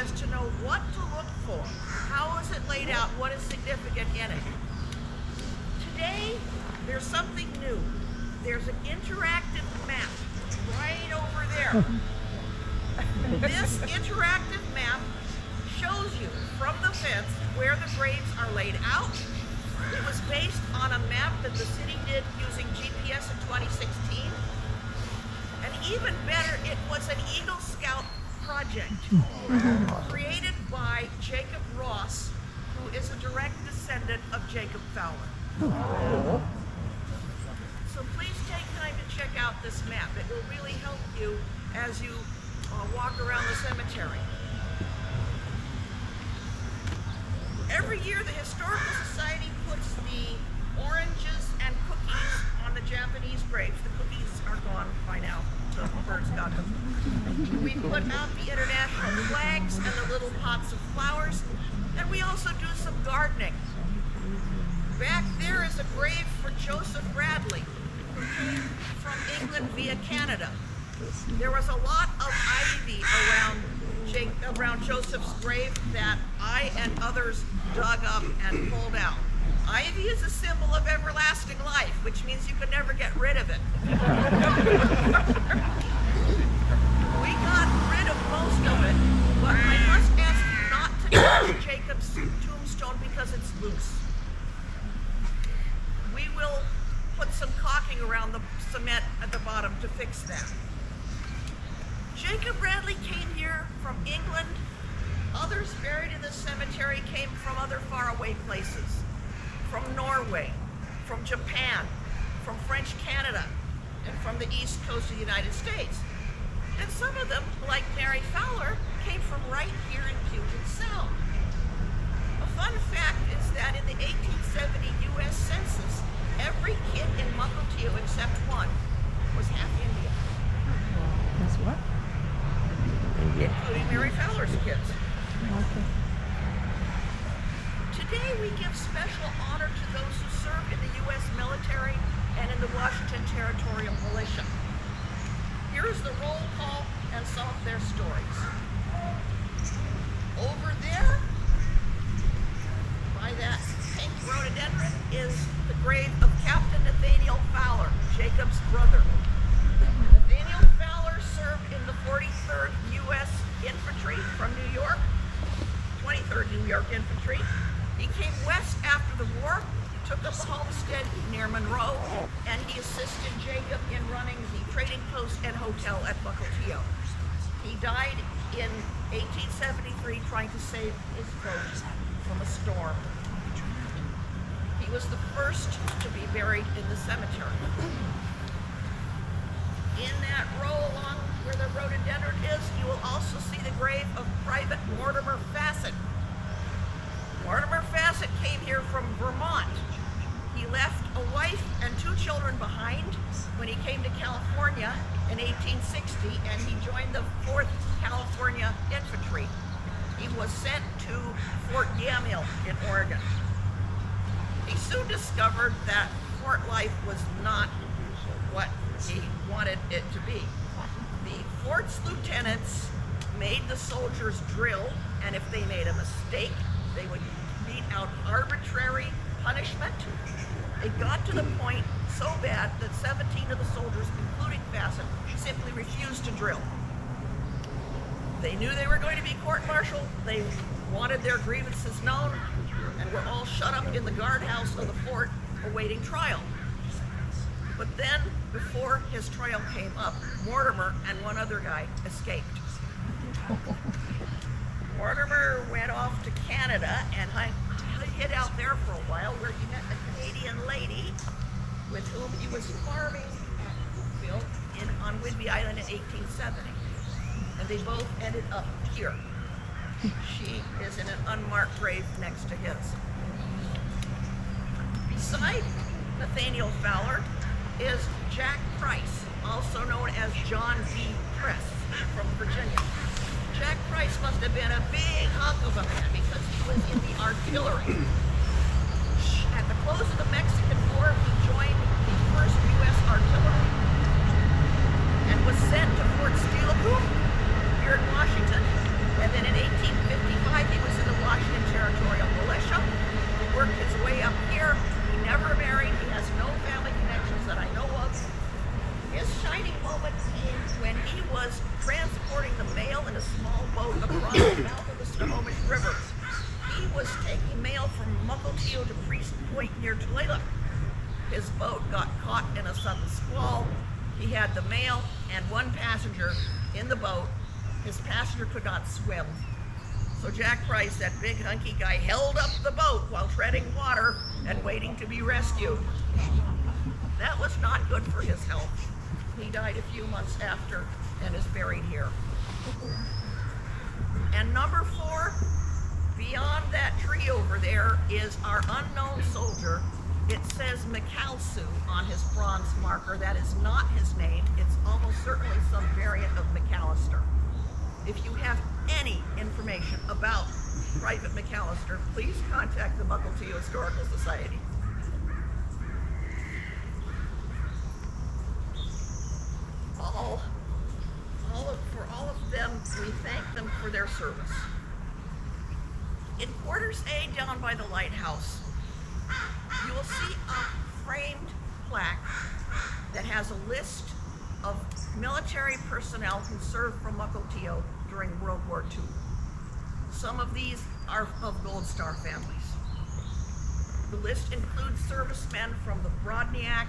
as to know what to look for. How is it laid out? What is significant in it? Today, there's something new. There's an interactive map right over there. this interactive map shows you from the fence where the graves are laid out. It was based on a map that the city did using GPS in 2016. And even better, it was an Eagle Scout project created by Jacob Ross, who is a direct descendant of Jacob Fowler. So please take time to check out this map. It will really help you as you uh, walk around the cemetery. Every year the Historical Society puts the oranges and cookies on the Japanese graves. The cookies are gone by now birds got them. We put out the international flags and the little pots of flowers, and we also do some gardening. Back there is a grave for Joseph Bradley, who came from England via Canada. There was a lot of ivy around Jake, around Joseph's grave that I and others dug up and pulled out. Ivy is a symbol of everlasting life, which means you can never get rid of it. we got States. He died in 1873 trying to save his boat from a storm. He was the first to be buried in the cemetery. In that row along where the rhododendron is, you will also see the grave of Private Mortimer Fassett. Mortimer Fassett came here from Vermont. He left a wife and two children behind when he came to California in 1860 and he joined the 4th California Infantry. He was sent to Fort Yamhill in Oregon. He soon discovered that fort life was not what he wanted it to be. The fort's lieutenants made the soldiers drill, and if they made a mistake, they would mete out arbitrary punishment. It got to the point so bad that 17 of the soldiers, including Fassett, simply refused to drill. They knew they were going to be court-martialed. They wanted their grievances known, and were all shut up in the guardhouse of the fort awaiting trial. But then, before his trial came up, Mortimer and one other guy escaped. Mortimer went off to Canada and hi- hid out there for a while where he met a Canadian lady with whom he was farming at Coupeville in, on Whidbey Island in 1870. And they both ended up here. She is in an unmarked grave next to his. Beside Nathaniel Fowler is Jack Price, also known as John D. Press from Virginia. Jack Price must have been a big hunk of a man because he was in the artillery. At the close of the Mexican War, he 1st U.S. Artillery and was sent to Fort Steilacoom here in Washington. And then in 1855, he was in the Washington Territorial Militia. He worked his way up here. He never married. He has no family connections that I know of. His shining moment came when he was transporting the mail in a small boat across the mouth of the Snohomish River. He was taking mail from Mukilteo to Priest Point near Tulalip. His boat got caught in a sudden squall. He had the mail and one passenger in the boat. His passenger could not swim. So Jack Price, that big hunky guy, held up the boat while treading water and waiting to be rescued. That was not good for his health. He died a few months after and is buried here. And number four, beyond that tree over there, is our unknown soldier. It says Macalsu on his bronze marker. That is not his name. It's almost certainly some variant of McAllister. If you have any information about Private McAllister, please contact the Mukilteo Historical Society. all, all of, for all of them, we thank them for their service. In quarters A down by the lighthouse, you will see a framed plaque that has a list of military personnel who served for Mukilteo during World War II. Some of these are of Gold Star families. The list includes servicemen from the Brodniak,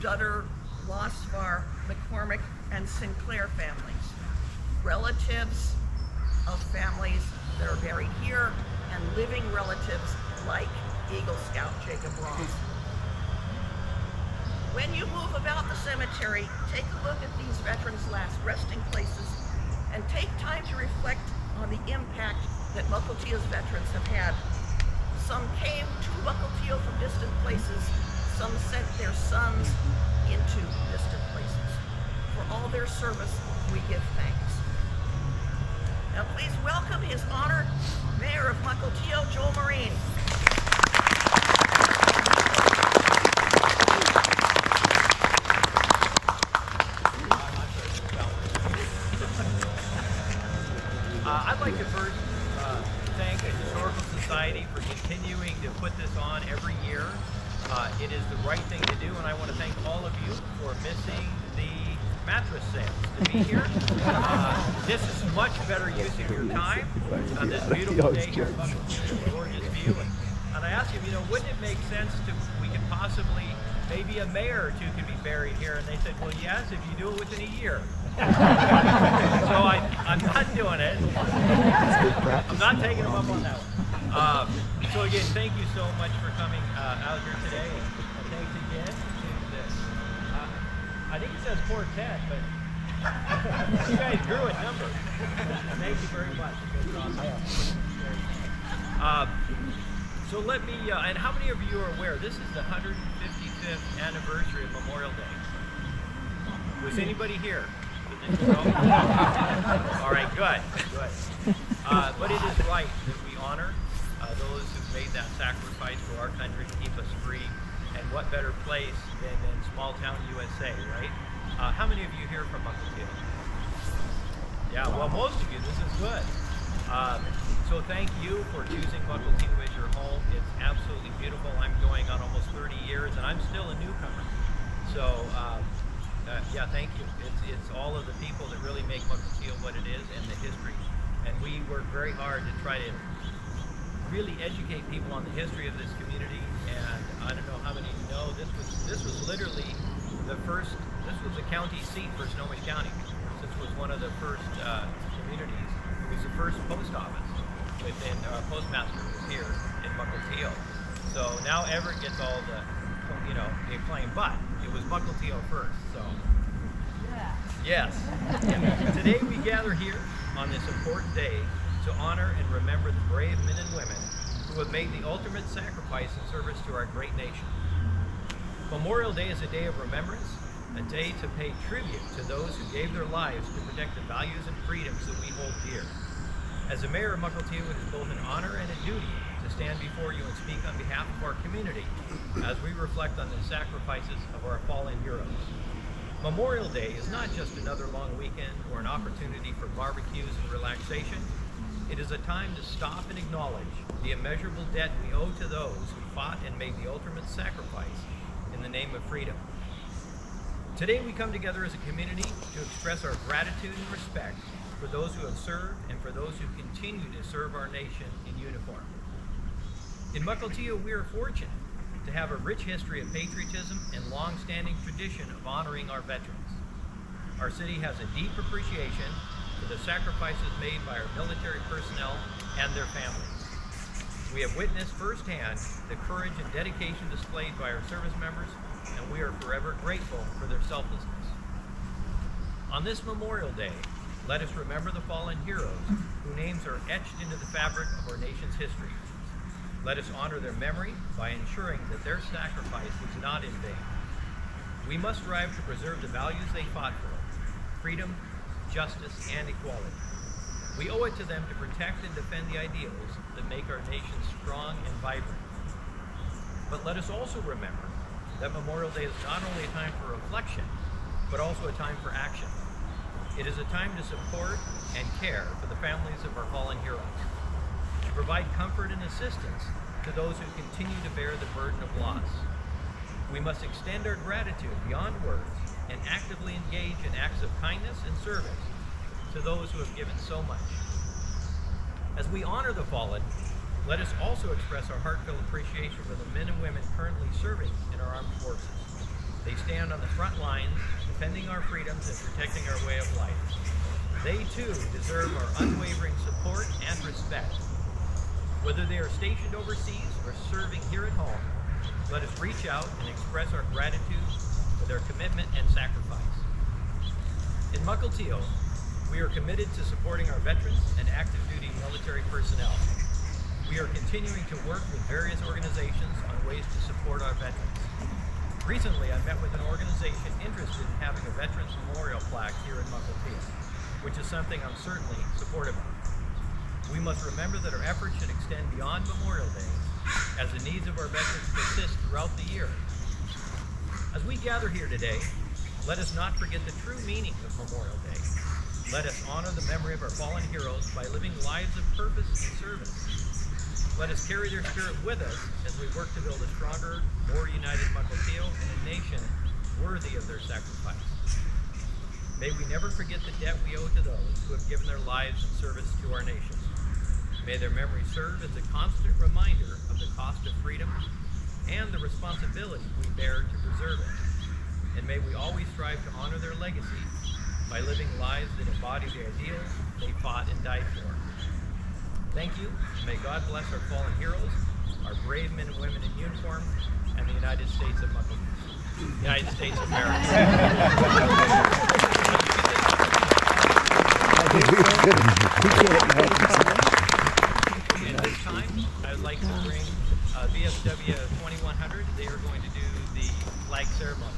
Dutter, Losvar, McCormick, and Sinclair families. Relatives of families that are buried here, and living relatives like Eagle Scout Jacob Ross. When you move about the cemetery, take a look at these veterans' last resting places and take time to reflect on the impact that Mukilteo's veterans have had. Some came to Mukilteo from distant places, some sent their sons into distant places. For all their service, we give thanks. Now please welcome His Honor, Mayor of Mukilteo, Joe Marine. Uh, I'd like to first uh, thank the Historical Society for continuing to put this on every year. Uh, it is the right thing to do, and I want to thank all of you for missing the mattress sales to be here. Uh, this is much better use of your time on this beautiful day here in Buckle, gorgeous view. And, and I asked them, you know, wouldn't it make sense to we could possibly maybe a mayor or two could be buried here? And they said, well, yes, if you do it within a year. so I, I'm not doing it. I'm not taking them up on that one. Um, so again, thank you so much for coming uh, out here today, and, thanks again to this. Uh, I think it says quartet, but you guys grew a number. Thank you very much. Um, so let me, uh, and how many of you are aware this is the 155th anniversary of Memorial Day? Was anybody here? All right, good, good. Uh, but it is right that we honor uh, those who've made that sacrifice for our country to keep us free. And what better place than in small town USA, right? Uh, how many of you here from Mukilteo? Yeah, well, most of you. This is good. Um, so thank you for choosing Mukilteo as your home. It's absolutely beautiful. I'm going on almost 30 years, and I'm still a newcomer. So um, uh, yeah, thank you. It's, it's all of the people that really make Mukilteo what it is and the history. And we work very hard to try to really educate people on the history of this community. And I don't know how many know, this was, this was literally the first, this was the county seat for Snohomish County. This was one of the first uh, communities. It was the first post office within, uh, postmaster was here in Mukilteo. So now Everett gets all the, you know, the acclaim, but it was Mukilteo first, so. Yes. Today we gather here on this important day to honor and remember the brave men and women who have made the ultimate sacrifice in service to our great nation. Memorial Day is a day of remembrance, a day to pay tribute to those who gave their lives to protect the values and freedoms that we hold dear. As a mayor of Mukilteo, it is both an honor and a duty stand before you and speak on behalf of our community as we reflect on the sacrifices of our fallen heroes. Memorial Day is not just another long weekend or an opportunity for barbecues and relaxation. It is a time to stop and acknowledge the immeasurable debt we owe to those who fought and made the ultimate sacrifice in the name of freedom. Today we come together as a community to express our gratitude and respect for those who have served and for those who continue to serve our nation in uniform. In Mukilteo, we are fortunate to have a rich history of patriotism and long-standing tradition of honoring our veterans. Our city has a deep appreciation for the sacrifices made by our military personnel and their families. We have witnessed firsthand the courage and dedication displayed by our service members, and we are forever grateful for their selflessness. On this Memorial Day, let us remember the fallen heroes whose names are etched into the fabric of our nation's history. Let us honor their memory by ensuring that their sacrifice was not in vain. We must strive to preserve the values they fought for, freedom, justice, and equality. We owe it to them to protect and defend the ideals that make our nation strong and vibrant. But let us also remember that Memorial Day is not only a time for reflection, but also a time for action. It is a time to support and care for the families of our fallen heroes, to provide comfort and assistance to those who continue to bear the burden of loss. We must extend our gratitude beyond words and actively engage in acts of kindness and service to those who have given so much. As we honor the fallen, let us also express our heartfelt appreciation for the men and women currently serving in our armed forces. They stand on the front lines, defending our freedoms and protecting our way of life. They too deserve our unwavering support and respect. Whether they are stationed overseas or serving here at home, let us reach out and express our gratitude for their commitment and sacrifice. In Mukilteo, we are committed to supporting our veterans and active duty military personnel. We are continuing to work with various organizations on ways to support our veterans. Recently, I met with an organization interested in having a Veterans Memorial plaque here in Mukilteo, which is something I'm certainly supportive of. We must remember that our efforts should extend beyond Memorial Day as the needs of our veterans persist throughout the year. As we gather here today, let us not forget the true meaning of Memorial Day. Let us honor the memory of our fallen heroes by living lives of purpose and service. Let us carry their spirit with us as we work to build a stronger, more united Mukilteo and a nation worthy of their sacrifice. May we never forget the debt we owe to those who have given their lives in service to our nation. May their memory serve as a constant reminder of the cost of freedom and the responsibility we bear to preserve it. And may we always strive to honor their legacy by living lives that embody the ideals they fought and died for. Thank you. May God bless our fallen heroes, our brave men and women in uniform, and the United States of Muckle- United States of America. At this time, I would like to bring uh, VFW 2100. They are going to do the flag ceremony.